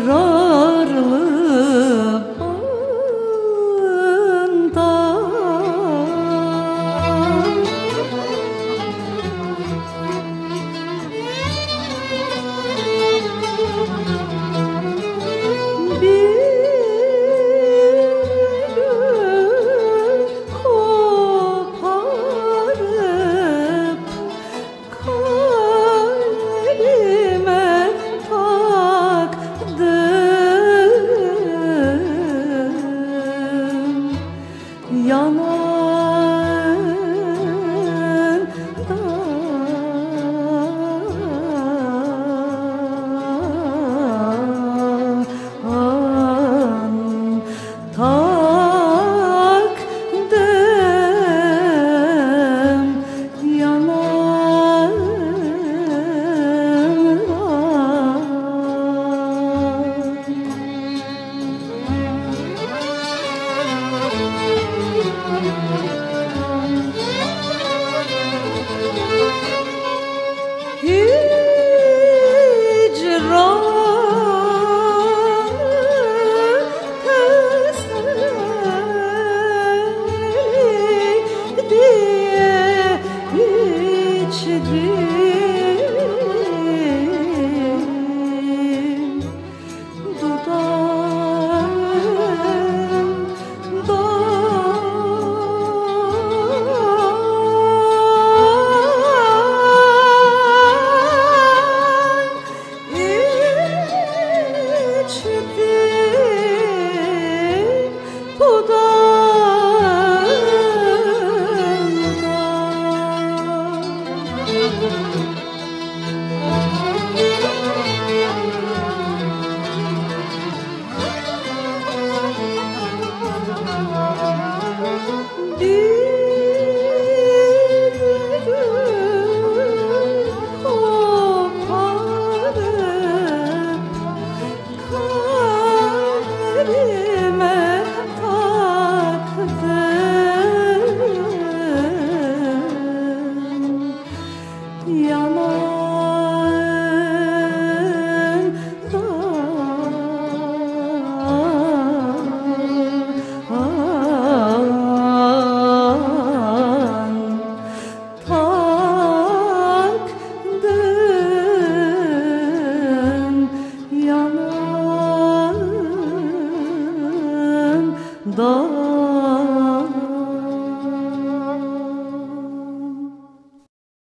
rose